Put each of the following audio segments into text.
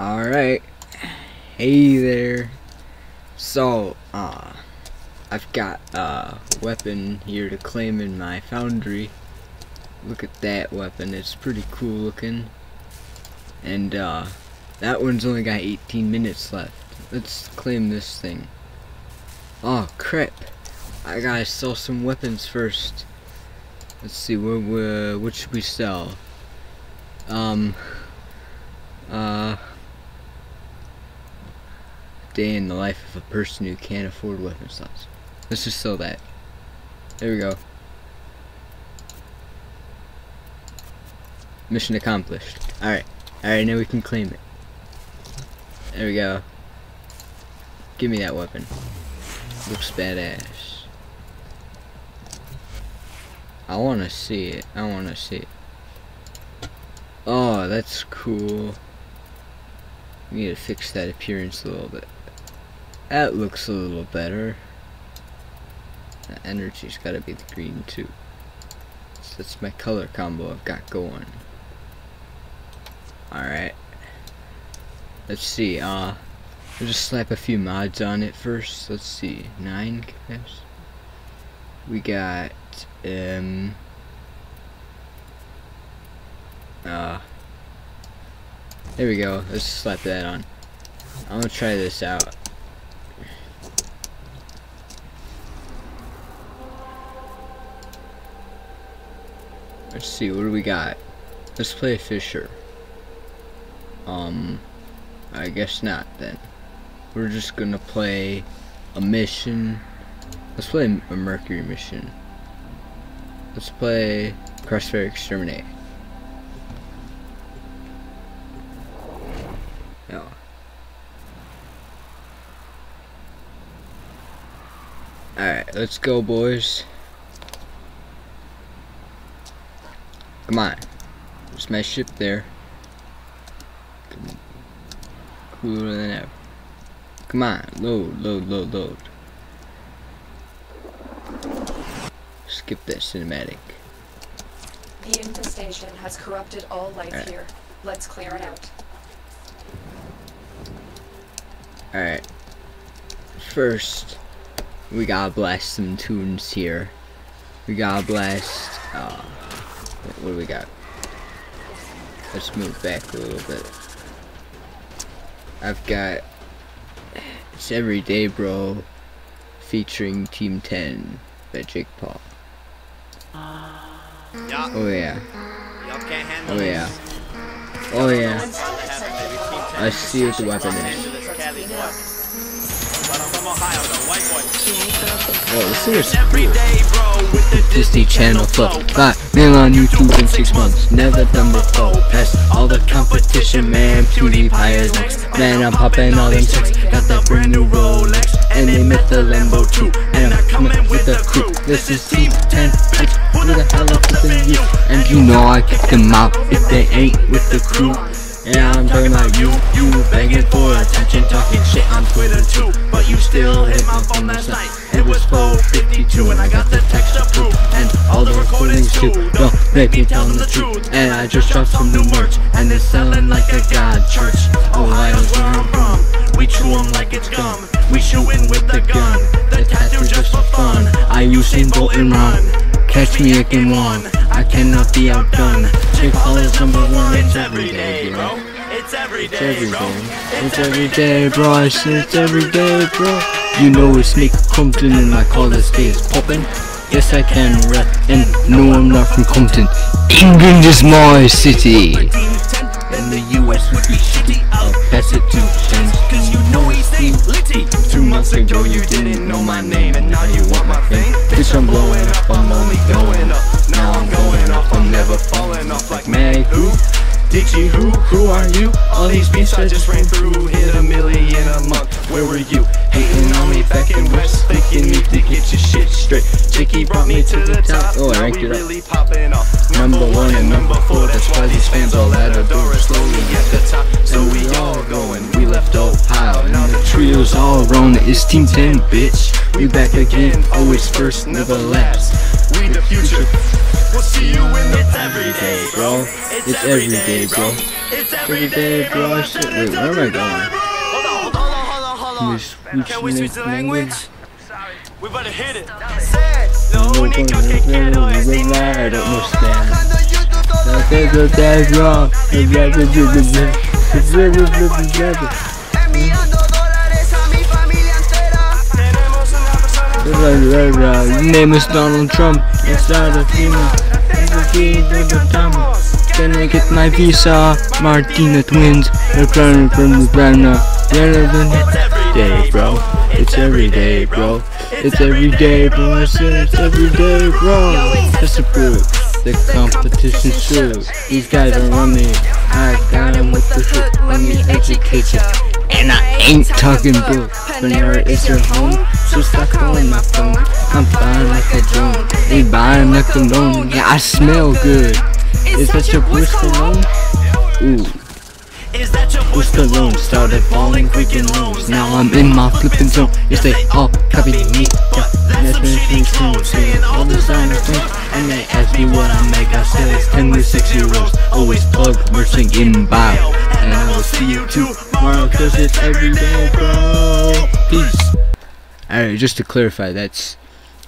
Alright. Hey there. So, uh, I've got a weapon here to claim in my foundry. Look at that weapon, it's pretty cool looking. And, uh, that one's only got 18 minutes left. Let's claim this thing. Oh, crap. I gotta sell some weapons first. Let's see, what, what, what should we sell? Um, uh, day in the life of a person who can't afford weapon slots. Let's just sell that. There we go. Mission accomplished. Alright. Alright, now we can claim it. There we go. Give me that weapon. Looks badass. I wanna see it. I wanna see it. Oh, that's cool. We need to fix that appearance a little bit. That looks a little better. The energy's gotta be the green too. So that's my color combo I've got going. Alright. Let's see, uh I'll just slap a few mods on it first. Let's see. Nine caps. We got um uh there we go. Let's slap that on. I'm gonna try this out. Let's see, what do we got? Let's play Fissure. Um, I guess not then. We're just gonna play a mission. Let's play a Mercury mission. Let's play Crossfire Exterminate. Yeah. Alright, let's go boys. Come on. There's my ship there. Cooler than ever. Come on, load, load, load, load. Skip that cinematic. The infestation has corrupted all life Alright. here. Let's clear it out. Alright. First, we gotta blast some tunes here. We gotta blast, uh, what do we got? Let's move back a little bit. I've got, it's Every Day Bro, featuring Team 10 by Jake Paul. Ah. Y'all, Oh yeah, y'all can't handle oh this. yeah, oh yeah. Have I see what the weapon is. Ohio, though, white boy. Oh, this thing is Every cool. bro, with the Disney Channel flow. Five mil on YouTube in six months. Never done before. Past all the competition, man. PewDiePie is next. Man, I'm popping all them checks. Got that brand new Rolex. And they met the Lambo too. And I'm coming with the crew. This is Team 10. Bitch, who the hell is with you? And you know I kick them out if they ain't with the crew. Yeah, I'm talking about you, you begging for attention, talking shit on Twitter too. But you still hit my phone last night. It was 4:52 and I got the text to prove, and all the recordings too. Don't make me tell them the truth. And I just dropped some new merch, and it's selling like a god church. Ohio's where I'm from. We chew 'em like it's gum. We shootin' with the gun. The tattoo just for fun. I use Bolt and run. Catch me again one. I cannot be outdone. Chick Paul is number one. It's every day, bro. It's every It's bro. It's every day, bro. It's every day, bro. You know it's me, Compton, and I call this case poppin'. Yes, I can rap, and no, I'm not from Compton. England is my city. And the US would be shitty. Pass it James. cause you know we stay litty. Two months ago, you didn't know my name, and now you want my fame. Bitch, I'm blowing up. I'm only going up. Now I'm going off. I'm never falling off like Meg, who? Dixie, who? Who are you? All these beats I just ran through hit a million a month. Where were you? Hating on me back in West, thinking need to get your shit straight. Chicky brought me to the top. Oh, I now we it up. really popping off. Number one and number four. That's why these fans all adore us slowly at the top. So we all going. We left Ohio. Now the Trios all around. It's Team 10, bitch. We back again. Always first, never last. We the future. We'll see you in the It's every day, bro. It's every day, bro. It's Every day, bro. Shit, Wait, where am I going? Hold on, hold on, hold on, hold Can we on. Can we switch the language? We better hit it. No Lo único que quiero es I don't dinero. understand. Nothing but that wrong. Enviando dólares Name is Donald Trump. It's not a female. It's a female. Can I get my visa? Martina twins. They're crying from the. It's every Day, bro. It's every day, bro. It's every day, bro. I said it's every day, bro. Just to prove the competition's true. These guys are me. I got 'em with the shit. Let me educate you. And I ain't talking book. Panera is your home. So stop calling my phone. I'm fine like a drone. Ain't buying like a loan. Yeah, I smell good. Is that your Bush cologne? Ooh. Is that your voice cologne started falling quick and lows. Now I'm in my flipping zone. Yes, they all copy me. Me saying saying all the signs things. And they ask me what I make. I said it's 10 to 6 euros. Always plug merchant in bio. And I will see you tomorrow cause it's every day, bro. Peace. Alright, just to clarify, that's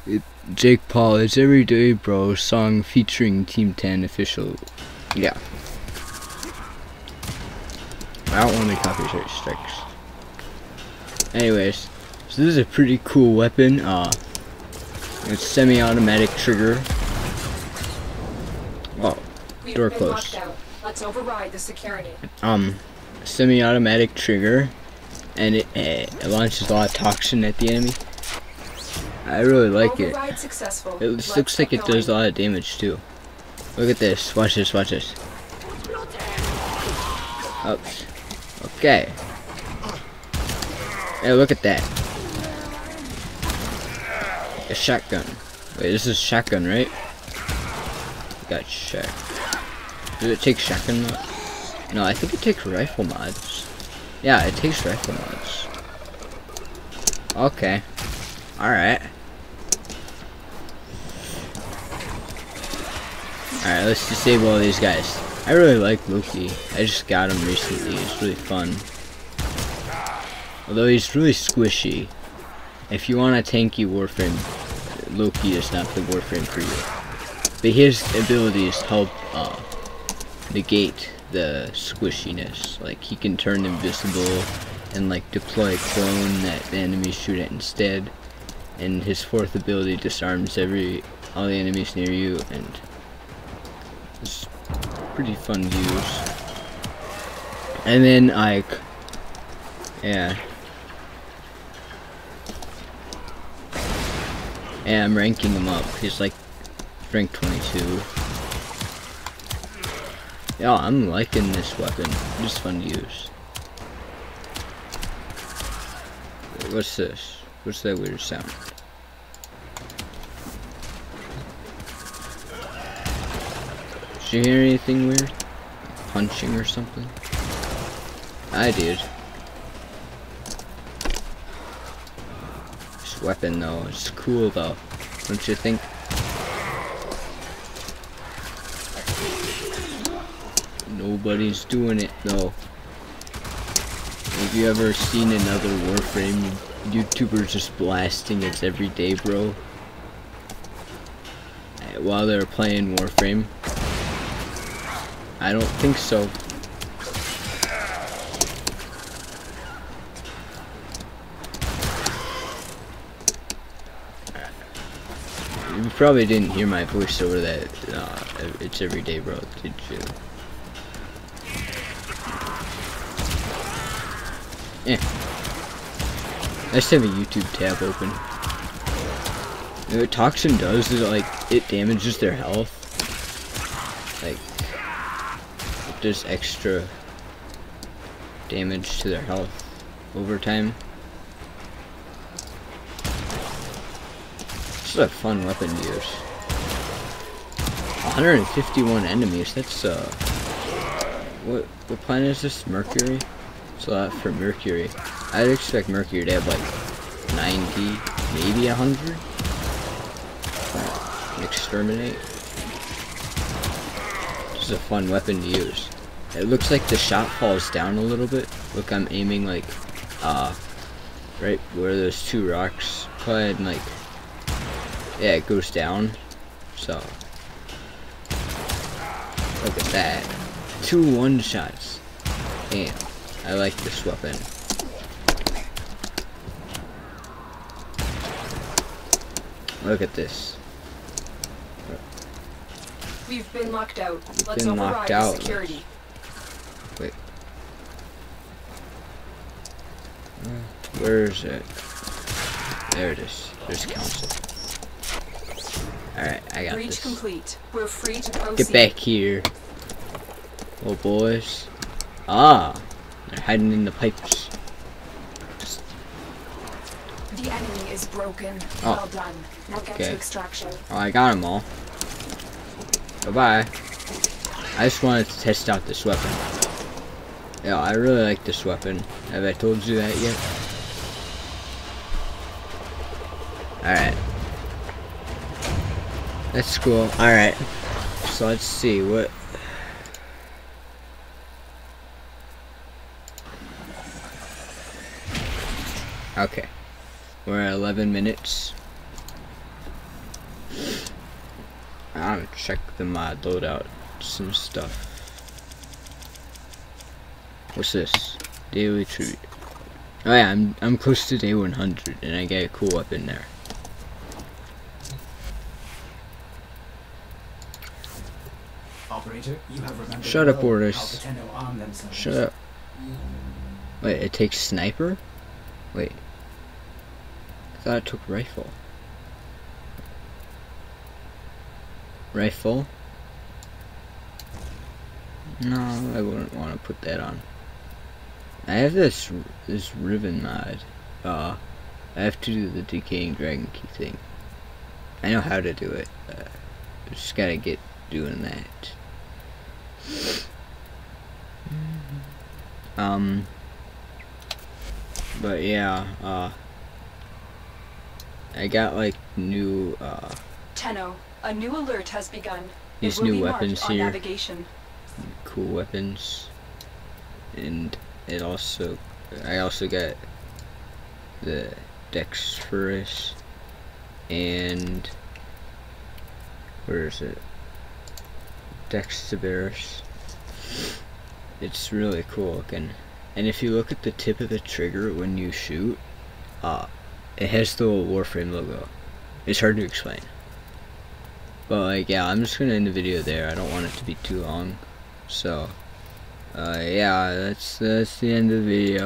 it, Jake Paul. It's Every Day Bro song featuring Team 10 official. Yeah. I don't want any copyright strikes. Anyways, so this is a pretty cool weapon. Uh, it's semi-automatic trigger. Oh, Door closed. Let's override the security. um, semi-automatic trigger, and it, eh, it launches a lot of toxin at the enemy. I really like it. Override successful. It Let's looks like it does a lot of damage too. Look at this. Watch this. Watch this. Oops. Okay. Hey, look at that. A shotgun. Wait, this is shotgun, right? Got check. Does it take shotgun mod? No, I think it takes rifle mods. Yeah, it takes rifle mods. Okay. Alright. Alright, let's disable all these guys. I really like Loki. I just got him recently. It's really fun. Although he's really squishy. If you want a tanky Warframe, Loki is not the Warframe for you. But his abilities help uh, negate the squishiness. Like he can turn invisible and like deploy a clone that the enemies shoot at instead. And his fourth ability disarms every all the enemies near you and it's pretty fun to use. And then like yeah. Yeah, I'm ranking him up. He's like rank 22. Yeah, I'm liking this weapon. It's fun to use. What's this? What's that weird sound? Did you hear anything weird? Punching or something? I did. Weapon though, it's cool though. Don't you think? Nobody's doing it though. Have you ever seen another Warframe YouTuber just blasting its everyday bro? Uh, While they're playing Warframe? I don't think so. You probably didn't hear my voice over that. Uh, it's everyday, bro. Did you? Eh. I just have a YouTube tab open. What Toxin does is like it damages their health. Like it does extra damage to their health over time. Is a fun weapon to use. 151 enemies, that's uh what what planet is this? Mercury? It's a lot for Mercury. I'd expect Mercury to have like 90, maybe 100. Exterminate. This is a fun weapon to use. It looks like the shot falls down a little bit. Look, I'm aiming like, uh, right where those two rocks put and like, yeah, it goes down. So, look at that. Two one shots. Damn, I like this weapon. Look at this. We've been locked out. Let's Been locked override out. security. Wait. Where is it? There it is. There's council. Alright, I got Breach this. complete. We're free to proceed. Get back here. Little boys. Ah! They're hiding in the pipes. The enemy is broken. Oh. Well done. Now get Okay. to extraction. Oh, I got them all. Bye-bye. I just wanted to test out this weapon. Yeah, I really like this weapon. Have I told you that yet? Alright. That's cool. Alright. So let's see what... Okay. We're at 11 minutes. I'm gonna check the mod loadout. Some stuff. What's this? Daily treat. Oh yeah, I'm I'm close to day 100 and I get a cool weapon there. You have remembered Shut up, well Boris. how Pateno arm themselves. Shut up. Wait, it takes sniper? Wait. I thought it took rifle. Rifle? No, I wouldn't want to put that on. I have this this Riven mod. Uh, I have to do the decaying dragon key thing. I know how to do it. Uh, just gotta get doing that. Um, but yeah, uh, I got like new, uh, Tenno, a new alert has begun. These new be weapons here. navigation. cool weapons, and it also, I also got the Dexterous, and where is it? Dexterous. It's really cool looking, and if you look at the tip of the trigger when you shoot, uh, it has the little Warframe logo. It's hard to explain. But like, yeah, I'm just gonna end the video there. I don't want it to be too long. So, uh, yeah, that's that's the end of the video.